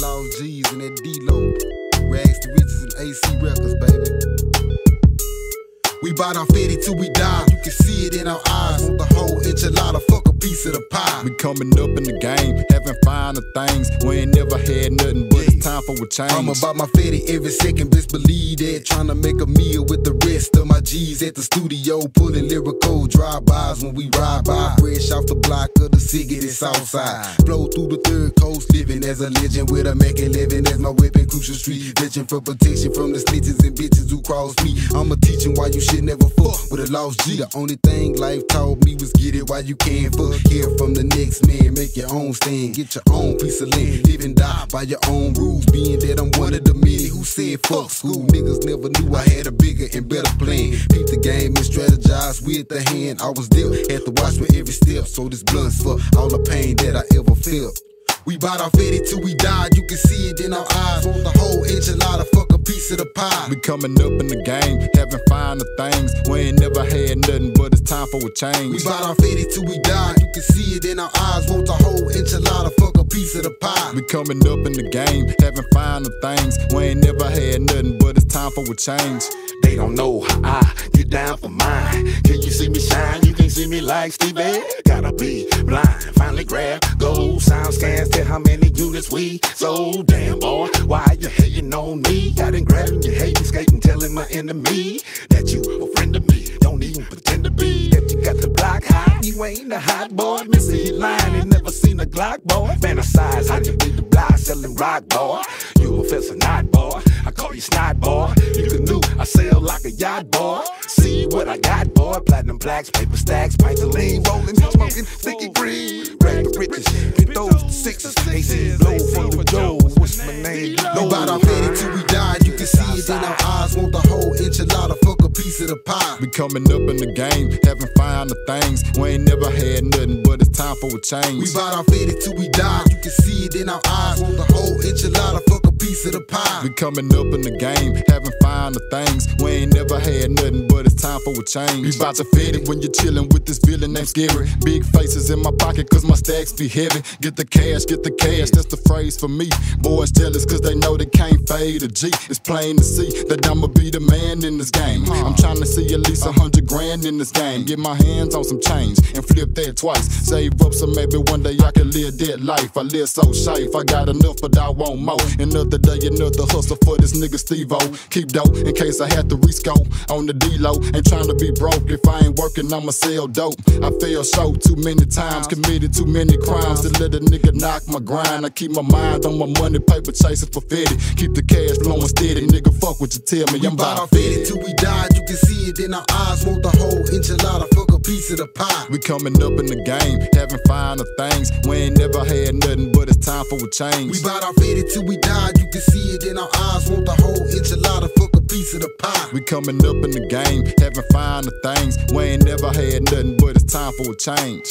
lost G's and that D-Lo. Rags to riches and AC records, baby. We bought our Fetty till we die. You can see it in our eyes. Want the whole enchilada, fuck a piece of the pie. We coming up in the game, having finer things. We ain't never had nothing but it's time for a change. I'm about my Fetty every second, best believe that. Trying to make a meal with the rest of my G's at the studio. Pulling lyrical drive-bys when we ride by. Fresh off the block of the city, it's outside. Flow through the third coast, living as a legend with a Mac 11 as my weapon. Crucial street, bitching for protection from the snitches and bitches who cross me. I'm a teaching why you should never fuck with a lost G. The only thing life taught me was get it while you can. Fuck here from the next man. Make your own stand, get your own piece of land. Live and die by your own rules. Being that I'm one of the many who said fuck school. Niggas never knew I had a bigger and better plan. Beat the game and strategize with the hand. I was dealt, had to watch with every step. So this blunt's for all the pain that I ever felt. We bought our Fetty till we died. You can see it in our eyes. Want the whole enchilada, fuck a piece of the pie. We coming up in the game, having finer things. We ain't never had nothing, but it's time for a change. We bought our Fetty till we died. You can see it in our eyes. Want the whole enchilada, fuck piece of the pie. We coming up in the game, having finer things. We ain't never had nothing, but it's time for a change. They don't know how I get down for mine. Can you see me shine? You can't see me like Stevie. Gotta be blind. Finally grab gold sound scans. Tell how many units we sold. Damn boy, why you hating on me? I done grabbing your hating, skating, telling my enemy that you You ain't a hot boy. Missy line ain't never seen a Glock boy. Fantasize how you beat the block selling rock boy. You a fence not boy. I call you snot boy. You can do I sail like a yacht boy. See what I got boy. Platinum plaques, paper stacks, pints of lean, rolling, smoking, sticky green. Brag the riches, get those the sixes. AC blow from the Joe. What's my name? Bought our Fetty till we died. You can see it in our eyes. Want the piece of the pie. We coming up in the game, having finer things. We ain't never had nothing, but it's time for a change. We bought our Fetty till we died. You can see it in our eyes. Want the whole enchilada, a piece of the pie. We coming up in the game, having finer things. We ain't never had nothing, but it's time for a change. We bout to fit it when you're chillin' with this villain named Scary. Big faces in my pocket, cause my stacks be heavy. Get the cash, get the cash, that's the phrase for me. Boys jealous, cause they know they can't fade a G. It's plain to see that I'ma be the man in this game. I'm trying to see at least a hundred grand in this game. Get my hands on some change and flip that twice. Save up so maybe one day I can live that life. I live so safe, I got enough, but I want more. Another day, another hustle for this nigga Steve O. Keep dope in case I had to rescope on the D-Lo. Ain't trying to be broke. If I ain't working, I'ma sell dope. I fell short too many times, committed too many crimes to let a nigga knock my grind. I keep my mind on my money, paper chasing for Fetty. Keep the cash flowing steady, nigga. Fuck what you tell me, I'm about Fetty till we died. You can see it in our eyes. Want the whole enchilada, fuck a piece of the pie. We coming up in the game, having finer things. We ain't never had nothing, but it's time for a change. We bout our Fetty till we died. You can see it in our eyes. Want the whole enchilada, fuck a piece of the pie. We coming up in the game, having finer things. We ain't never had nothing, but it's time for a change.